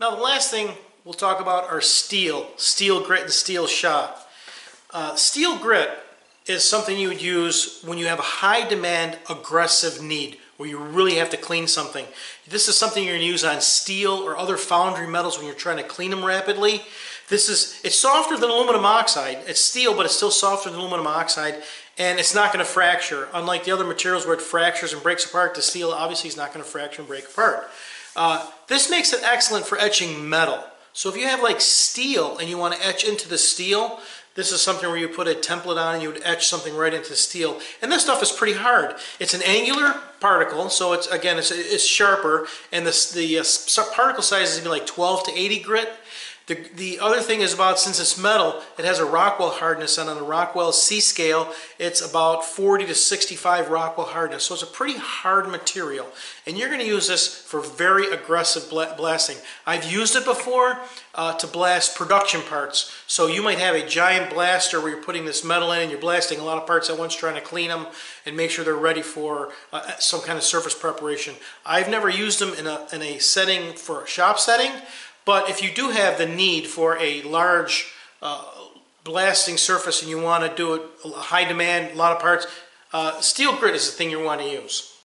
Now the last thing we'll talk about are steel, steel grit and steel shot. Uh, steel grit is something you would use when you have a high demand aggressive need where you really have to clean something. This is something you're going to use on steel or other foundry metals when you're trying to clean them rapidly. This is, it's softer than aluminum oxide. It's steel, but it's still softer than aluminum oxide, and it's not going to fracture. Unlike the other materials where it fractures and breaks apart, the steel obviously is not going to fracture and break apart. Uh, this makes it excellent for etching metal. So if you have like steel and you want to etch into the steel, this is something where you put a template on and you would etch something right into steel. And this stuff is pretty hard. It's an angular particle, so it's again, it's, it's sharper, and this, the uh, particle size is to be like 12 to 80 grit. The, the other thing is about, since it's metal, it has a Rockwell hardness, and on the Rockwell C scale, it's about 40 to 65 Rockwell hardness. So it's a pretty hard material. And you're going to use this for very aggressive blasting. I've used it before uh, to blast production parts. So you might have a giant blaster where you're putting this metal in and you're blasting a lot of parts at once, trying to clean them and make sure they're ready for uh, some kind of surface preparation. I've never used them in a, in a setting for a shop setting, but if you do have the need for a large uh, blasting surface and you want to do it high demand, a lot of parts, uh, steel grit is the thing you want to use.